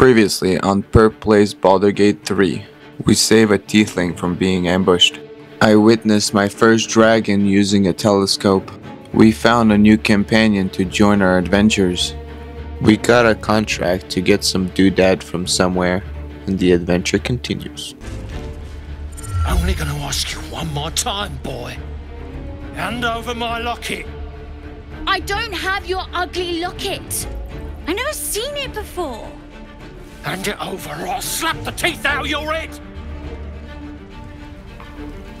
Previously on Purp Plays Baldur's Gate 3, we save a tiefling from being ambushed. I witnessed my first dragon using a telescope. We found a new companion to join our adventures. We got a contract to get some doodad from somewhere, and the adventure continues. Only gonna ask you one more time, boy. Hand over my locket. I don't have your ugly locket. I never seen it before. Hand it over or I'll slap the teeth out of your head.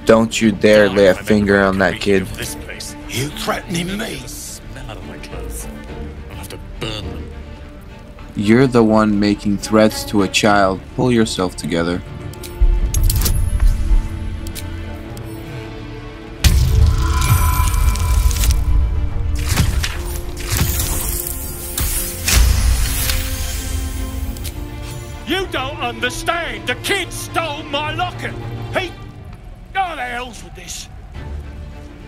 Don't you dare lay a finger on that kid. This place. You threatening me? Smell out of my clothes. I'll have to burn them. You're the one making threats to a child. Pull yourself together. This?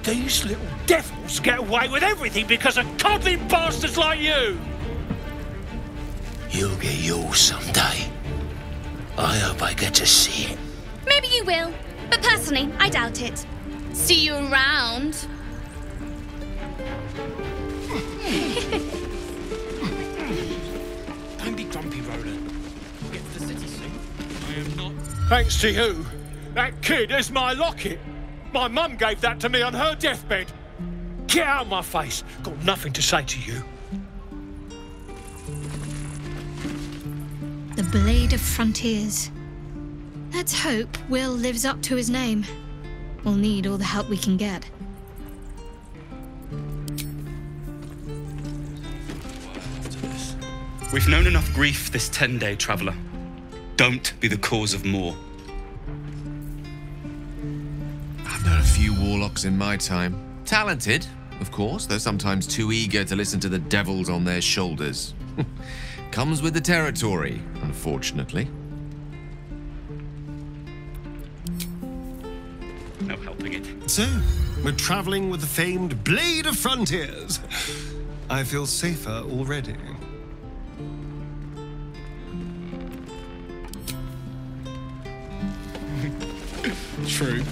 These little devils get away with everything because of coddling bastards like you. You'll get yours someday. I hope I get to see it. Maybe you will, but personally, I doubt it. See you around. Don't be grumpy, Rolan. We'll get to the city soon. I am not. Thanks to you, that kid is my locket. My mum gave that to me on her deathbed. Get out of my face. Got nothing to say to you. The Blade of Frontiers. Let's hope Wyll lives up to his name. We'll need all the help we can get. We've known enough grief this 10 day traveller. Don't be the cause of more. Few warlocks in my time. Talented, of course, though sometimes too eager to listen to the devils on their shoulders. Comes with the territory, unfortunately. No helping it. So, we're traveling with the famed Blade of Frontiers. I feel safer already. True.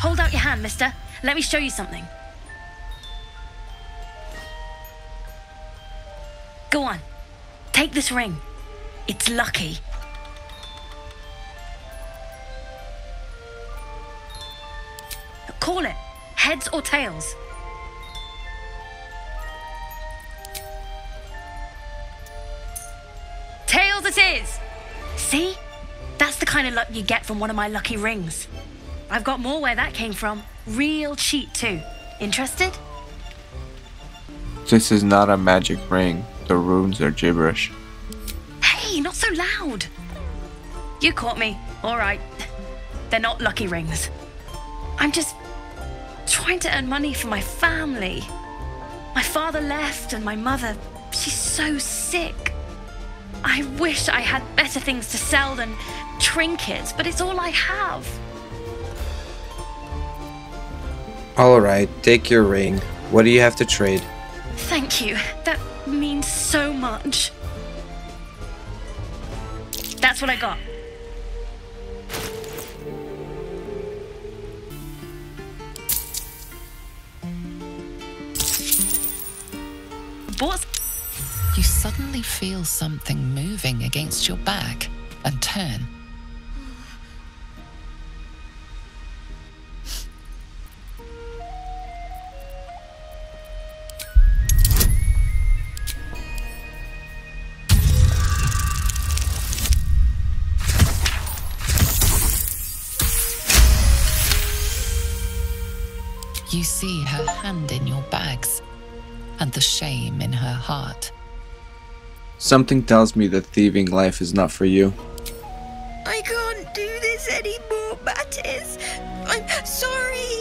Hold out your hand, mister. Let me show you something. Go on. Take this ring. It's lucky. Call it. Heads or tails. Tails it is! See? That's the kind of luck you get from one of my lucky rings. I've got more where that came from. Real cheat, too. Interested? This is not a magic ring. The runes are gibberish. Hey, not so loud. You caught me. All right. They're not lucky rings. I'm just trying to earn money for my family. My father left, and my mother, she's so sick. I wish I had better things to sell than trinkets, but it's all I have. Alright, take your ring. What do you have to trade? Thank you. That means so much. That's what I got. What's You suddenly feel something moving against your back and turn. See her hand in your bags and the shame in her heart. Something tells me that thieving life is not for you. I can't do this anymore, Mattis. I'm sorry.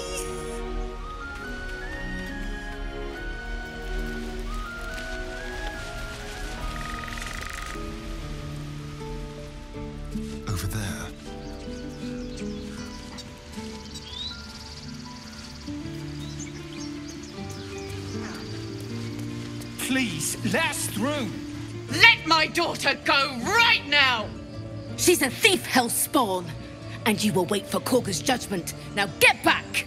Please, let us through. Let my daughter go right now! She's a thief, Hellspawn. And you will wait for Kagha's judgment. Now get back!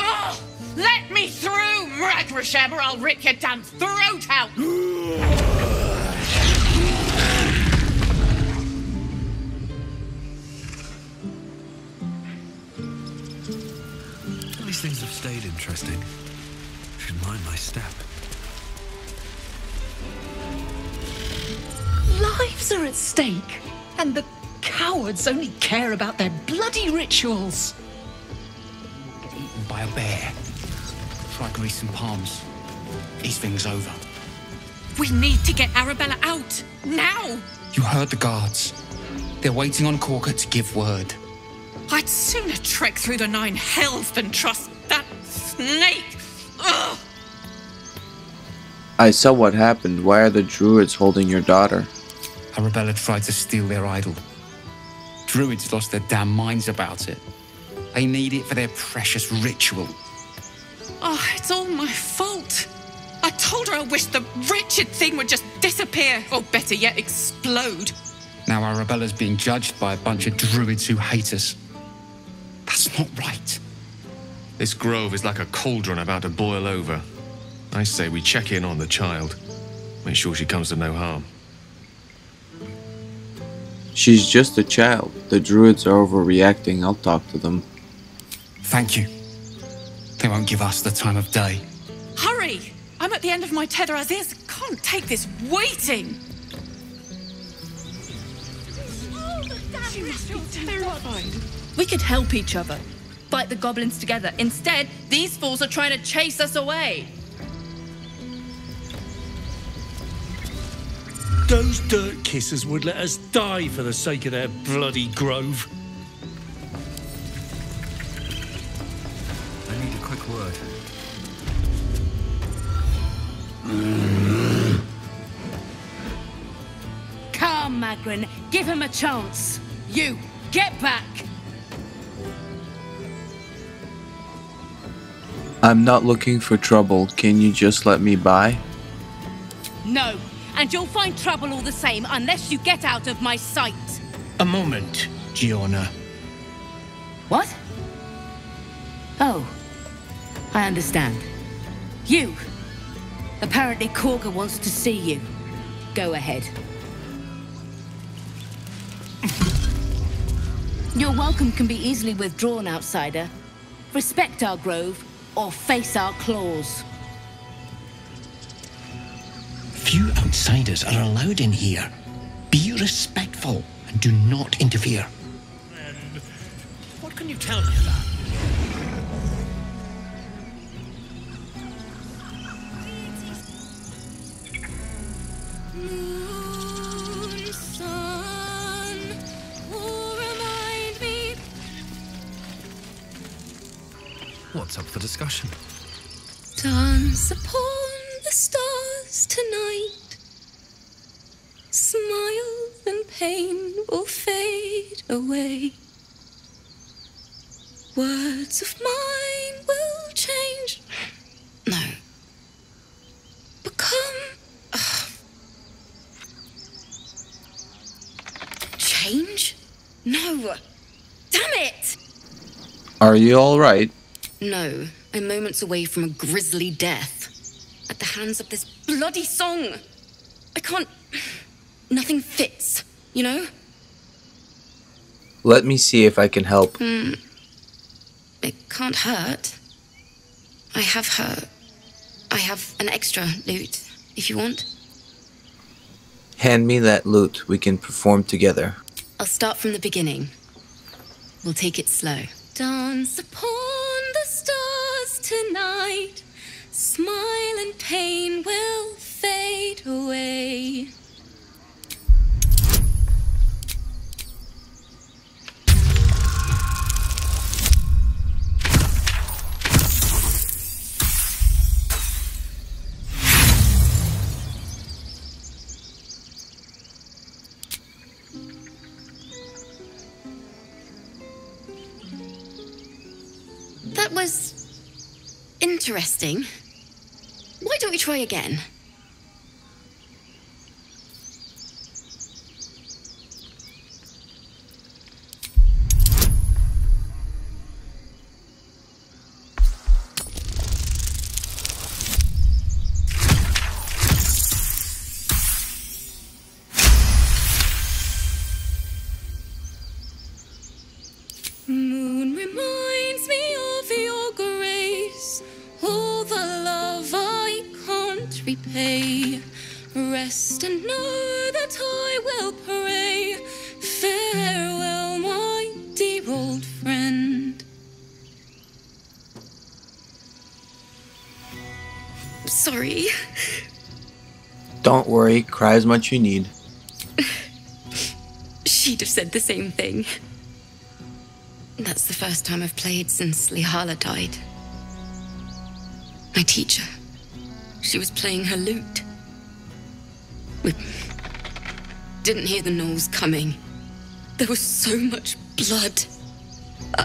Oh, let me through, Ragrasham, or I'll rip your damn throat out! These things have stayed interesting. Should mind my step. Lives are at stake, and the cowards only care about their bloody rituals. Get eaten by a bear. Try greasing palms. These things over. We need to get Arabella out, now! You heard the guards. They're waiting on Kagha to give word. I'd sooner trek through the nine hells than trust that snake! Ugh! I saw what happened. Why are the druids holding your daughter? Arabella tried to steal their idol. Druids lost their damn minds about it. They need it for their precious ritual. Oh, it's all my fault. I told her I wished the wretched thing would just disappear, or better yet, explode. Now Arabella's being judged by a bunch of druids who hate us. That's not right. This grove is like a cauldron about to boil over. I say we check in on the child. Make sure she comes to no harm. She's just a child. The druids are overreacting. I'll talk to them. Thank you. They won't give us the time of day. Hurry! I'm at the end of my tether as is. Can't take this waiting. She must be terrified. We could help each other. Fight the goblins together. Instead, these fools are trying to chase us away. Those dirt kissers would let us die for the sake of their bloody grove. I need a quick word. Come, Magrin. Give him a chance. You, get back. I'm not looking for trouble. Can you just let me by? No, and you'll find trouble all the same unless you get out of my sight. A moment, Giona. What? Oh, I understand. You. Apparently, Kagha wants to see you. Go ahead. Your welcome can be easily withdrawn, outsider. Respect our grove, or face our claws. Outsiders are allowed in here. Be respectful and do not interfere. What can you tell me about? What's up for discussion? Dance upon the stars tonight. Smiles and pain will fade away. Words of mine will change. No. Become. Ugh. Change? No. Damn it! Are you alright? No, I'm moments away from a grisly death. At the hands of this bloody song. I can't. Nothing fits, you know? Let me see if I can help. Hmm. It can't hurt. I have her. I have an extra lute, if you want. Hand me that lute. We can perform together. I'll start from the beginning. We'll take it slow. Dance upon the stars tonight. Smile and pain will interesting. Why don't we try again? Sorry. Don't worry, cry as much you need. She'd have said the same thing. That's the first time I've played since Lihala died. My teacher. She was playing her lute. We didn't hear the gnolls coming. There was so much blood. Uh,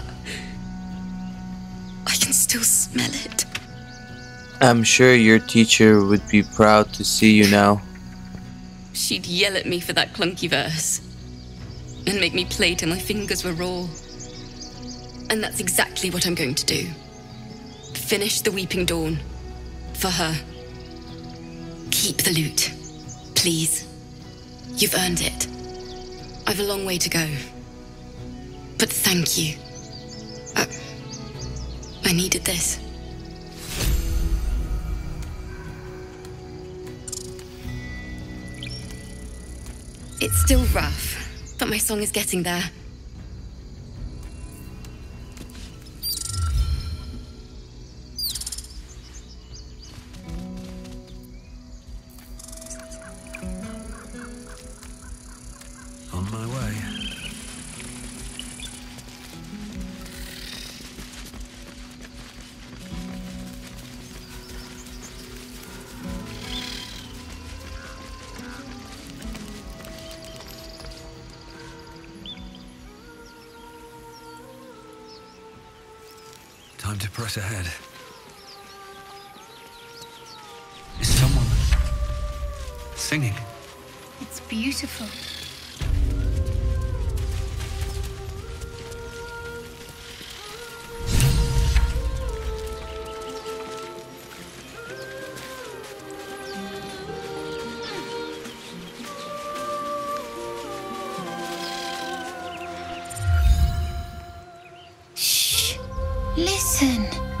I can still smell it. I'm sure your teacher would be proud to see you now. She'd yell at me for that clunky verse and make me play till my fingers were raw. And that's exactly what I'm going to do. Finish the Weeping Dawn. For her. Keep the lute. Please. You've earned it. I've a long way to go. But thank you. Uh, I needed this. It's still rough, but my song is getting there. Ahead. Is someone singing? It's beautiful.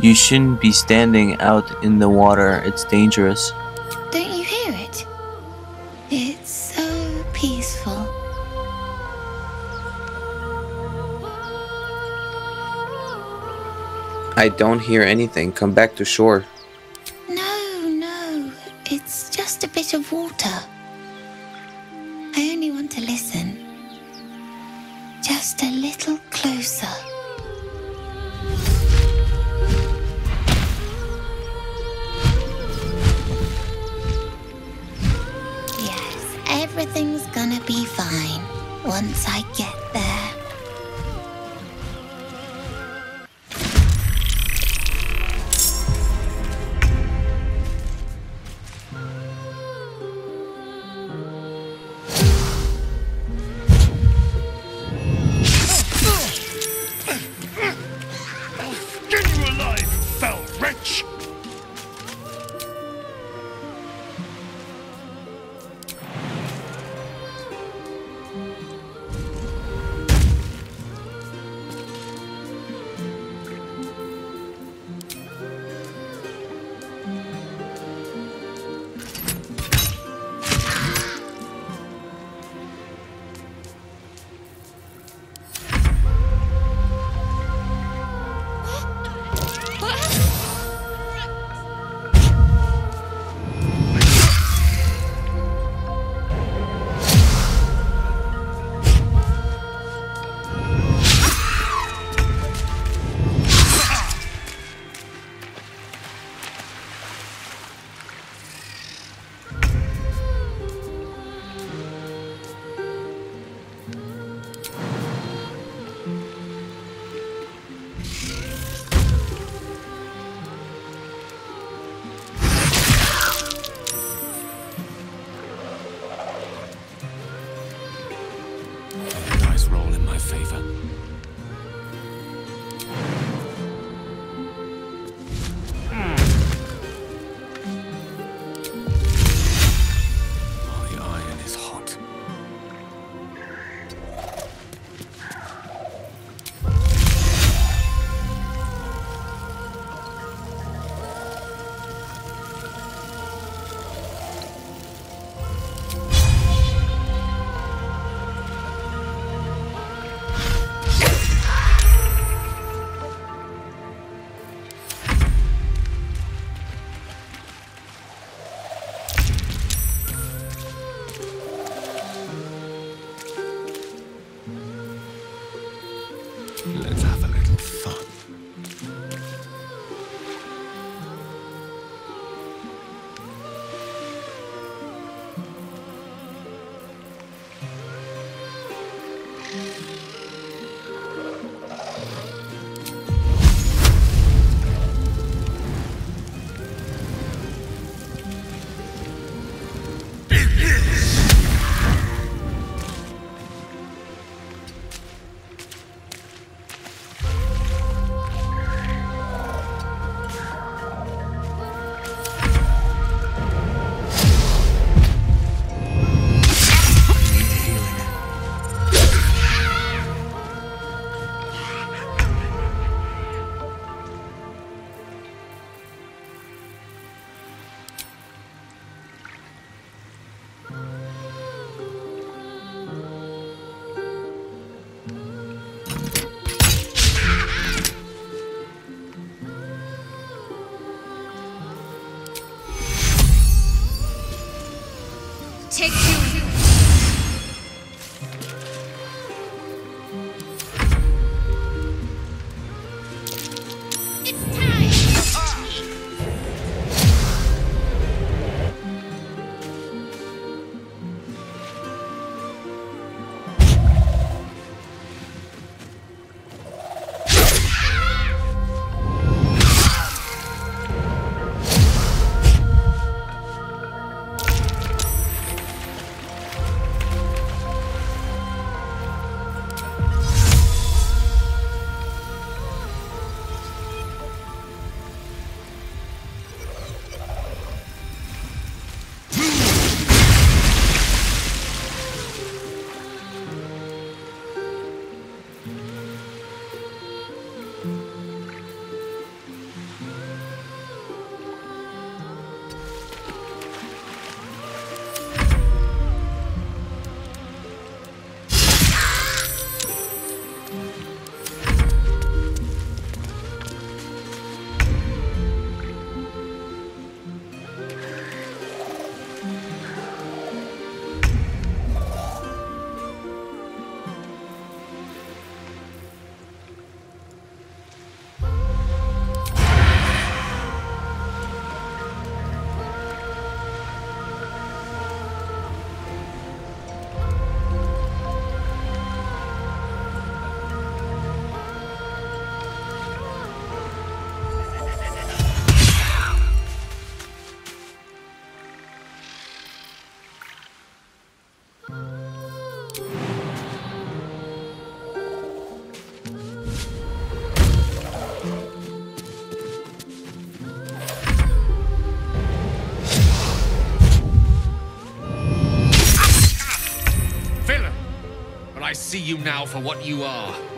You shouldn't be standing out in the water, it's dangerous. Don't you hear it? It's so peaceful. I don't hear anything. Come back to shore. You now for what you are.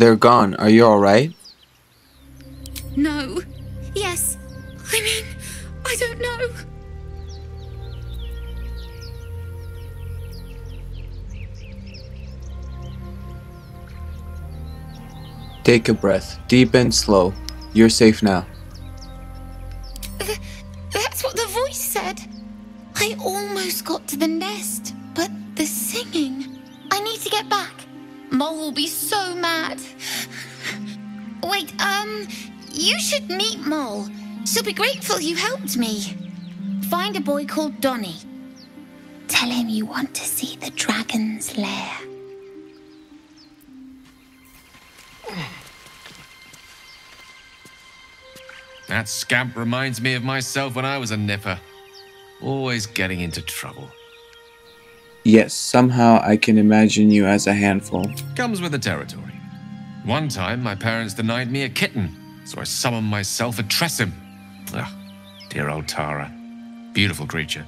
They're gone. Are you alright? No. Yes. I mean, I don't know. Take a breath, deep and slow. You're safe now. That's what the voice said. I almost got to the nest, but the singing. I need to get back. Mol will be so mad. Wait, um, you should meet Mol. She'll be grateful you helped me. Find a boy called Donny. Tell him you want to see the dragon's lair. That scamp reminds me of myself when I was a nipper. Always getting into trouble. Yes, somehow I can imagine you as a handful. Comes with the territory. One time, my parents denied me a kitten, so I summoned myself a Tressym. Ah, dear old Tara. Beautiful creature.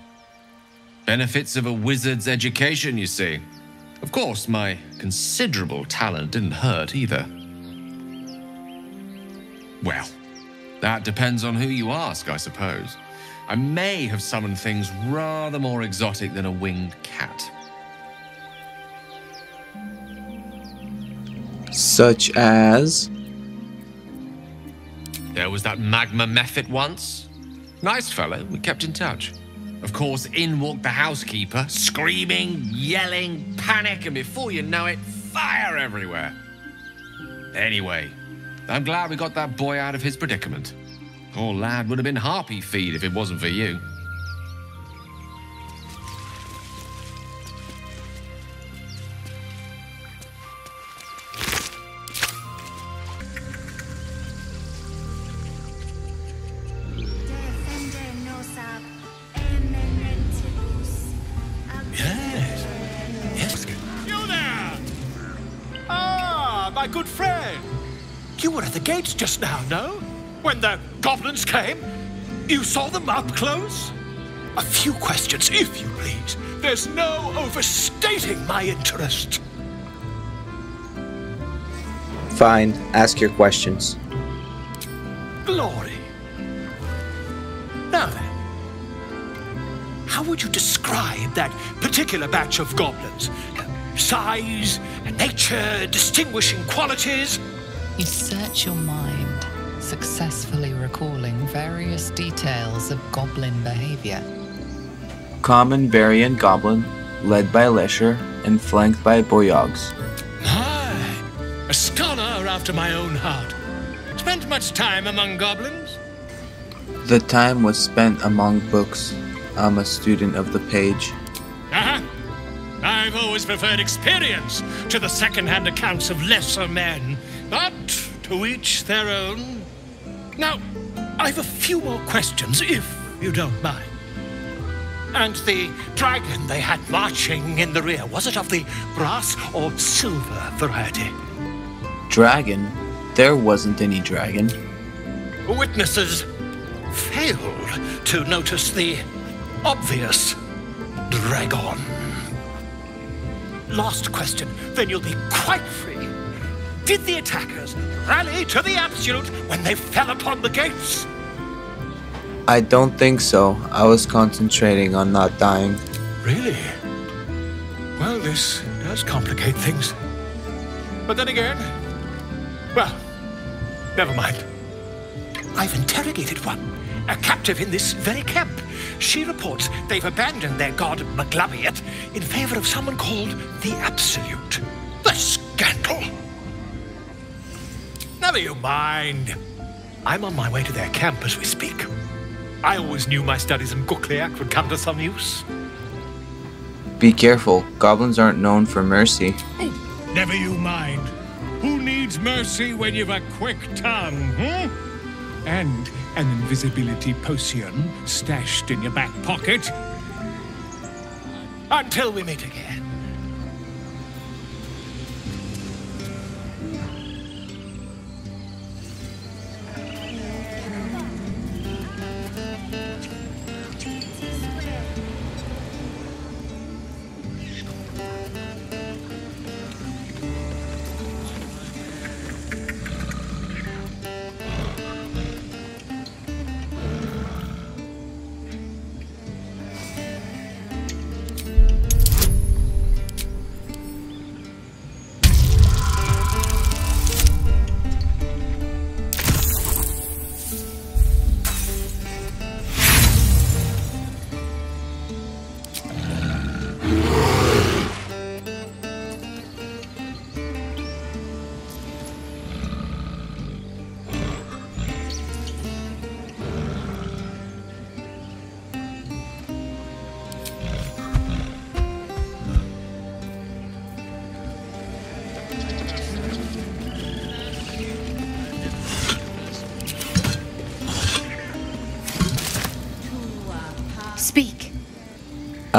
Benefits of a wizard's education, you see. Of course, my considerable talent didn't hurt either. Well, that depends on who you ask, I suppose. I may have summoned things rather more exotic than a winged cat. Such as. There was that Magma Mephit once. Nice fellow, we kept in touch. Of course, in walked the housekeeper, screaming, yelling, panic, and before you know it, fire everywhere. Anyway, I'm glad we got that boy out of his predicament. Poor lad would have been harpy feed if it wasn't for you. Close? A few questions, if you please. There's no overstating my interest. Fine, ask your questions. Glory. Now then, how would you describe that particular batch of goblins? Size, nature, distinguishing qualities? You search your mind, successfully recalling various details of goblin behavior. Common variant goblin, led by Lesher and flanked by Boyogs. My, A scholar after my own heart. Spent much time among goblins? The time was spent among books. I'm a student of the page. Uh-huh. I've always preferred experience to the second-hand accounts of lesser men. But to each their own. Now, I've a few more questions, if you don't mind. And the dragon they had marching in the rear, was it of the brass or silver variety? Dragon? There wasn't any dragon. Witnesses failed to notice the obvious dragon. Last question, then you'll be quite free. Did the attackers rally to the absolute when they fell upon the gates? I don't think so. I was concentrating on not dying. Really? Well, this does complicate things. But then again, well, never mind. I've interrogated one, a captive in this very camp. She reports they've abandoned their god Maglubiyet in favor of someone called the Absolute. The! Never you mind. I'm on my way to their camp as we speak. I always knew my studies in Gukliak would come to some use. Be careful. Goblins aren't known for mercy. Never you mind. Who needs mercy when you've a quick tongue, hmm? And an invisibility potion stashed in your back pocket? Until we meet again.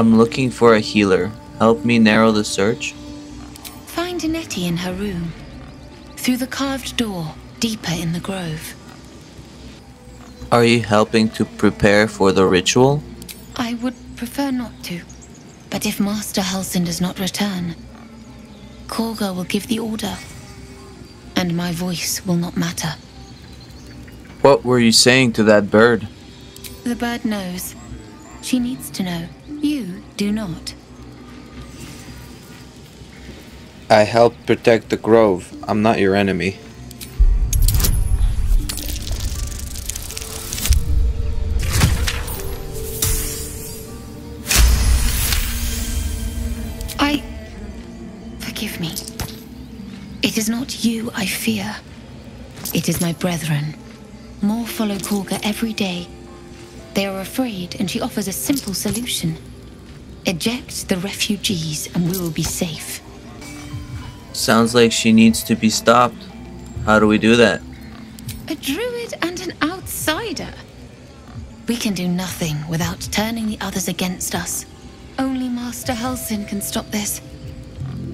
I'm looking for a healer. Help me narrow the search. Find Nettie in her room. Through the carved door, deeper in the grove. Are you helping to prepare for the ritual? I would prefer not to. But if Master Halsin does not return, Kagha will give the order. And my voice will not matter. What were you saying to that bird? The bird knows. She needs to know. You do not. I help protect the grove. I'm not your enemy. I. Forgive me. It is not you I fear. It is my brethren. More follow Kagha every day. They are afraid, and she offers a simple solution. Eject the refugees, and we will be safe. Sounds like she needs to be stopped. How do we do that? A druid and an outsider. We can do nothing without turning the others against us. Only Master Halsin can stop this.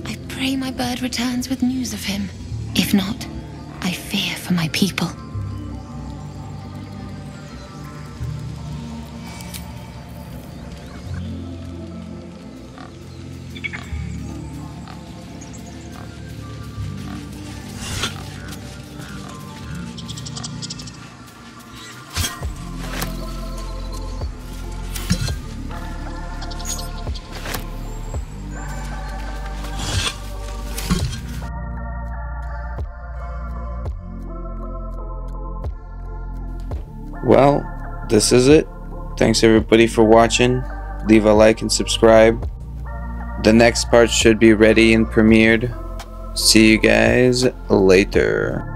I pray my bird returns with news of him. If not, I fear for my people. This is it. Thanks everybody for watching. Leave a like and subscribe. The next part should be ready and premiered See you guys later.